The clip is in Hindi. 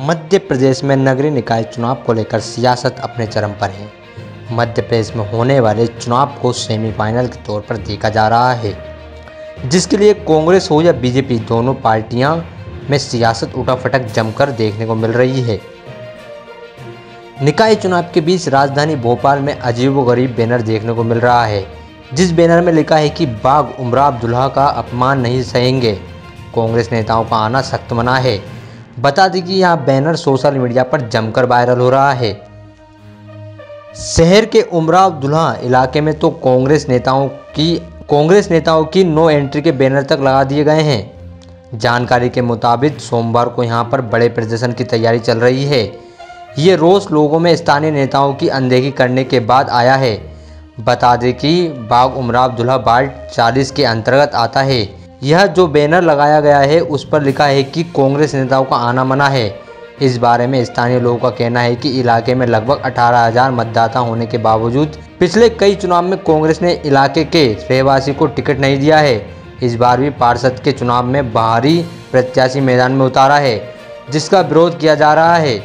मध्य प्रदेश में नगरीय निकाय चुनाव को लेकर सियासत अपने चरम पर है। मध्य प्रदेश में होने वाले चुनाव को सेमीफाइनल के तौर पर देखा जा रहा है, जिसके लिए कांग्रेस हो या बीजेपी, दोनों पार्टियाँ में सियासत उठाफटक जमकर देखने को मिल रही है। निकाय चुनाव के बीच राजधानी भोपाल में अजीब गरीब बैनर देखने को मिल रहा है, जिस बैनर में लिखा है कि बाग उमरा अब्दुल्ला का अपमान नहीं सहेंगे। कांग्रेस नेताओं का आना सख्त मना है। बता दें कि यह बैनर सोशल मीडिया पर जमकर वायरल हो रहा है। शहर के उमरा अब्दुल्ला इलाके में तो कांग्रेस नेताओं की, कांग्रेस नेताओं की नो एंट्री के बैनर तक लगा दिए गए हैं। जानकारी के मुताबिक सोमवार को यहाँ पर बड़े प्रदर्शन की तैयारी चल रही है। ये रोष लोगों में स्थानीय नेताओं की अनदेखी करने के बाद आया है। बता दें कि बाग उमरा अब्दुल्ला वार्ड 40 के अंतर्गत आता है। यह जो बैनर लगाया गया है उस पर लिखा है कि कांग्रेस नेताओं का आना मना है। इस बारे में स्थानीय लोगों का कहना है कि इलाके में लगभग 18,000 मतदाता होने के बावजूद पिछले कई चुनाव में कांग्रेस ने इलाके के रहवासी को टिकट नहीं दिया है। इस बार भी पार्षद के चुनाव में बाहरी प्रत्याशी मैदान में उतारा है जिसका विरोध किया जा रहा है।